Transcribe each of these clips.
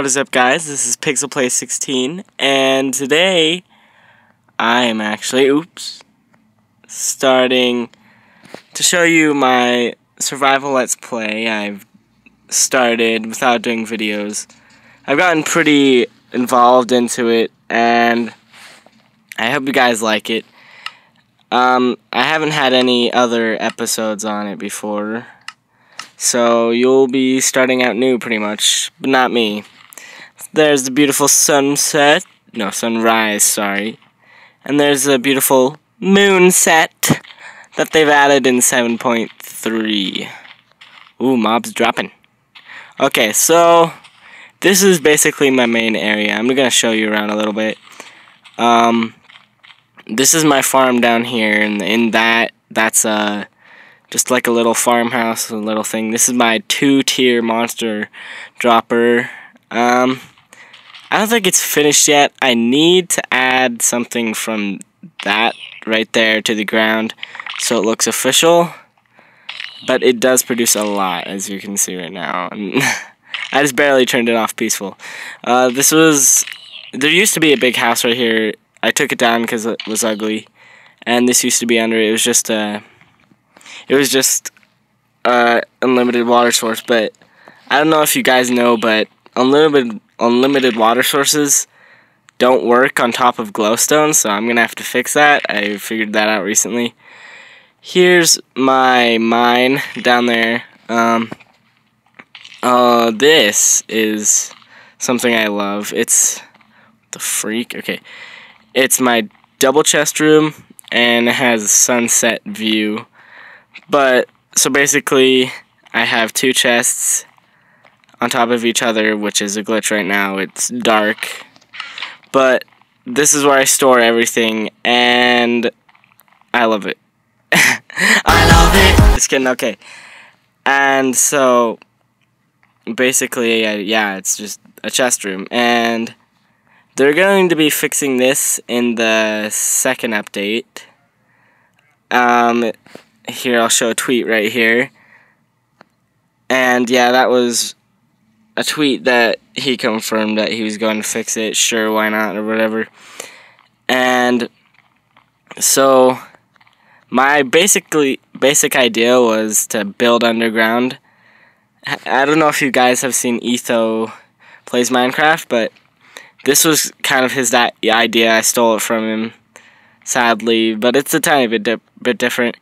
What is up guys, this is PixelPlay16 and today I am actually, oops, starting to show you my survival let's play I've started without doing videos. I've gotten pretty involved into it and I hope you guys like it. Um, I haven't had any other episodes on it before so you'll be starting out new pretty much, but not me. There's the beautiful sunset. No, sunrise, sorry. And there's a beautiful moon set that they've added in 7.3. Ooh, mobs dropping. Okay, so this is basically my main area. I'm going to show you around a little bit. Um, this is my farm down here, and in that, that's a... Just like a little farmhouse, a little thing. This is my two-tier monster dropper. Um, I don't think it's finished yet. I need to add something from that right there to the ground so it looks official. But it does produce a lot, as you can see right now. I just barely turned it off peaceful. Uh, this was... There used to be a big house right here. I took it down because it was ugly. And this used to be under it. It was just a it was just uh, unlimited water source. But I don't know if you guys know, but unlimited unlimited water sources don't work on top of glowstone, so I'm gonna have to fix that. I figured that out recently. Here's my mine down there. Um, uh, this is something I love. It's the freak. Okay, it's my double chest room, and it has sunset view. But, so basically, I have two chests on top of each other, which is a glitch right now. It's dark. But, this is where I store everything, and I love it. I love it! Just kidding, okay. And so, basically, uh, yeah, it's just a chest room. And they're going to be fixing this in the second update. Um, here I'll show a tweet right here. And yeah, that was a tweet that he confirmed that he was going to fix it. Sure, why not, or whatever. And so my basically basic idea was to build underground. I don't know if you guys have seen Etho plays Minecraft, but this was kind of his that idea. I stole it from him, sadly, but it's a tiny bit di bit different.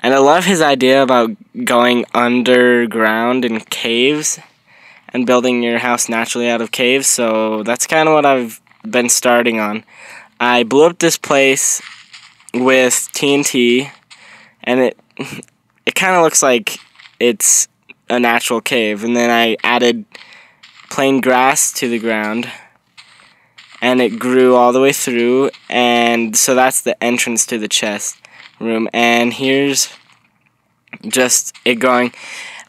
And I love his idea about going underground in caves and building your house naturally out of caves. So that's kind of what I've been starting on. I blew up this place with TNT and it it kind of looks like it's a natural cave and then I added plain grass to the ground and it grew all the way through and so that's the entrance to the chest room and here's just it going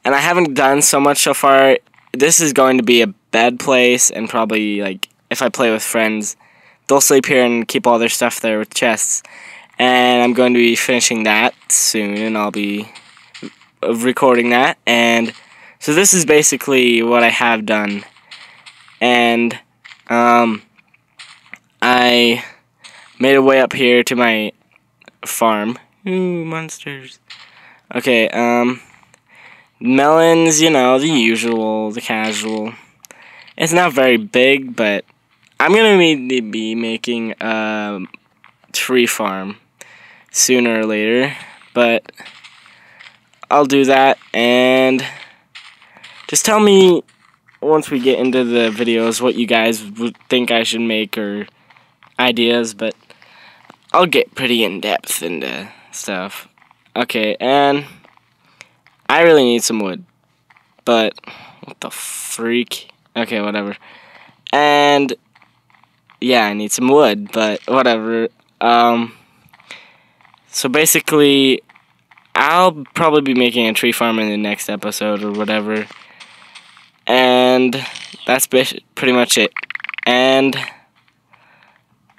and I haven't done so much so far this is going to be a bed place and probably like if I play with friends they'll sleep here and keep all their stuff there with chests. And I'm going to be finishing that soon. And I'll be recording that. And so this is basically what I have done. And um I made a way up here to my farm. Ooh, monsters. Okay, um, melons, you know, the usual, the casual. It's not very big, but I'm gonna be, be making a tree farm sooner or later, but I'll do that, and just tell me once we get into the videos what you guys would think I should make or ideas, but I'll get pretty in-depth into stuff. Okay, and I really need some wood. But, what the freak? Okay, whatever. And, yeah, I need some wood, but whatever. Um, so basically, I'll probably be making a tree farm in the next episode or whatever. And that's pretty much it. And,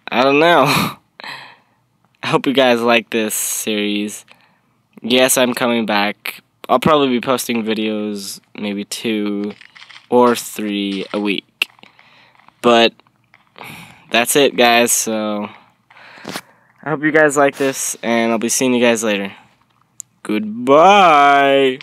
I don't know. I hope you guys like this series. Yes, I'm coming back. I'll probably be posting videos, maybe two or three a week. But that's it, guys. So I hope you guys like this, and I'll be seeing you guys later. Goodbye.